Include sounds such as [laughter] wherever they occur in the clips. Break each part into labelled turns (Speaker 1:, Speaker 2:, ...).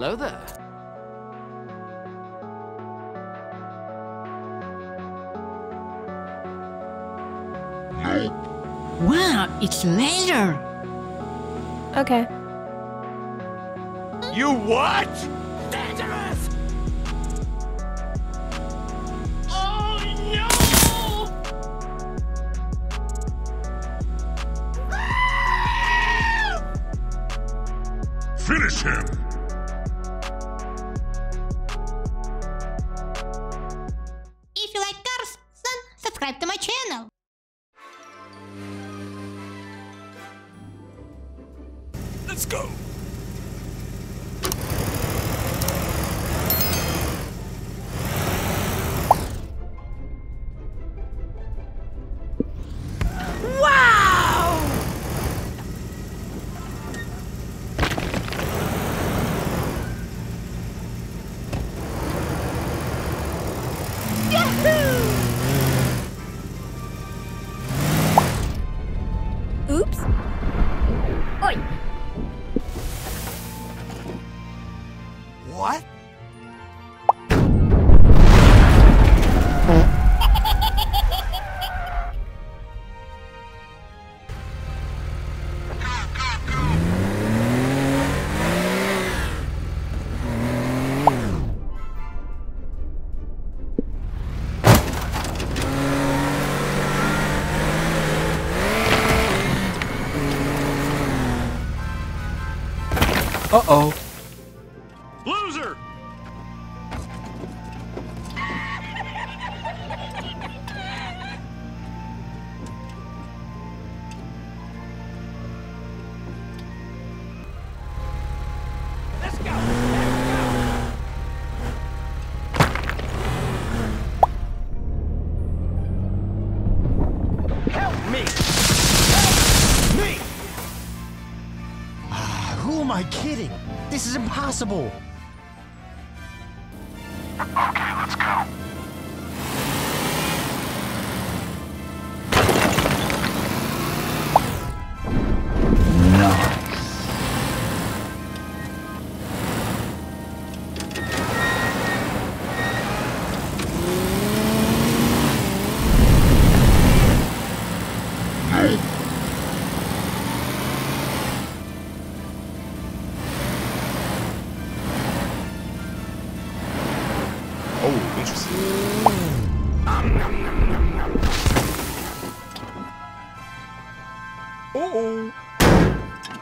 Speaker 1: Hello there.
Speaker 2: Wow, it's laser!
Speaker 3: Okay.
Speaker 1: You what? Dangerous! Oh no!
Speaker 4: Finish him!
Speaker 1: Let's go!
Speaker 3: Oops.
Speaker 1: Uh-oh.
Speaker 5: Am I kidding? This is impossible.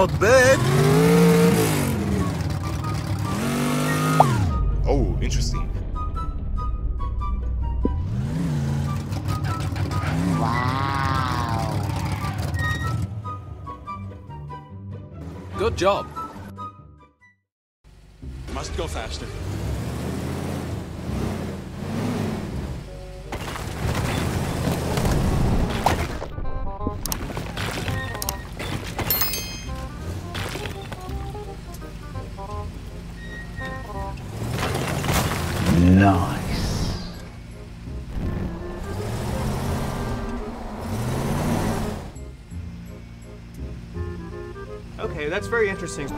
Speaker 4: Not bad. Oh, interesting.
Speaker 5: Wow.
Speaker 1: Good job.
Speaker 6: Must go faster.
Speaker 5: Nice.
Speaker 1: Okay, that's very interesting.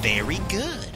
Speaker 7: Very good.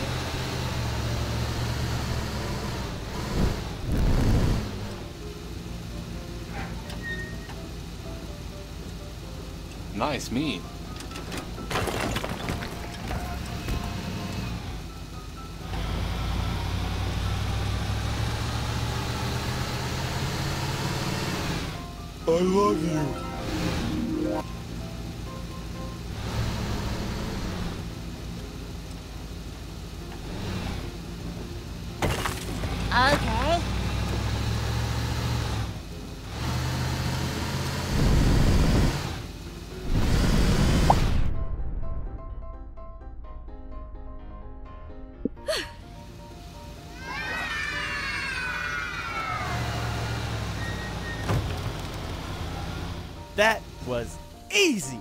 Speaker 8: Nice meat.
Speaker 9: I love you.
Speaker 1: That was easy.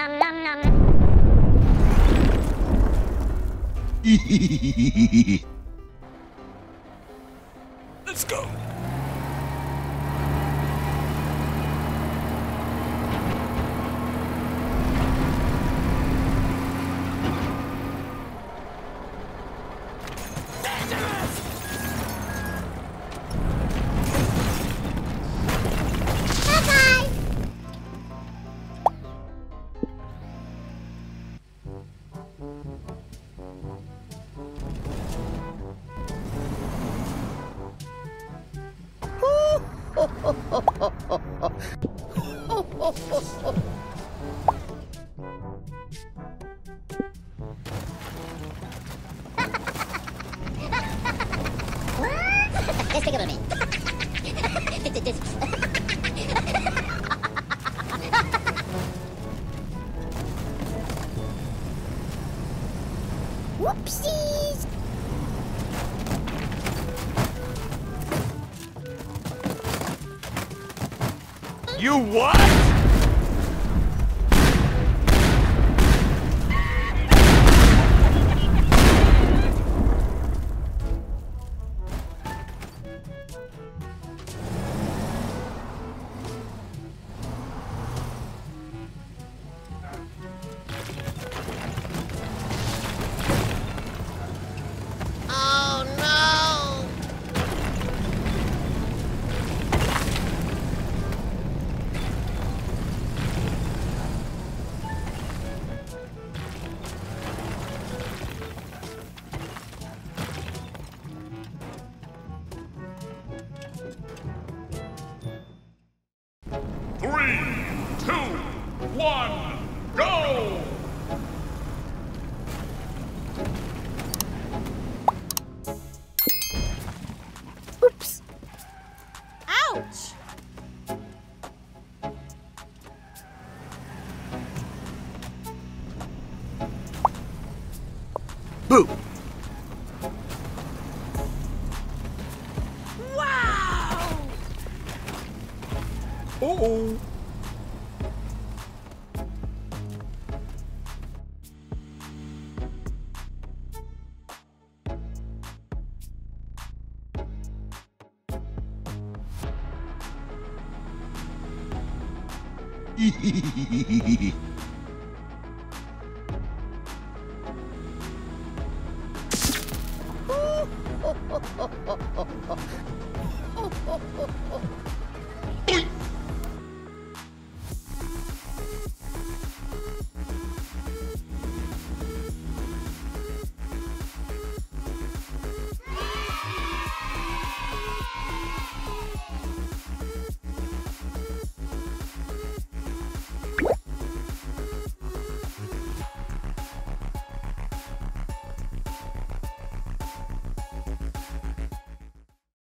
Speaker 4: nom nom nom [laughs] Whoopsies!
Speaker 1: You what?
Speaker 8: Three, two, one, go!
Speaker 10: Oops.
Speaker 4: Ouch!
Speaker 3: Boo!
Speaker 4: Wow!
Speaker 3: Oh.
Speaker 8: Hehehehe [laughs]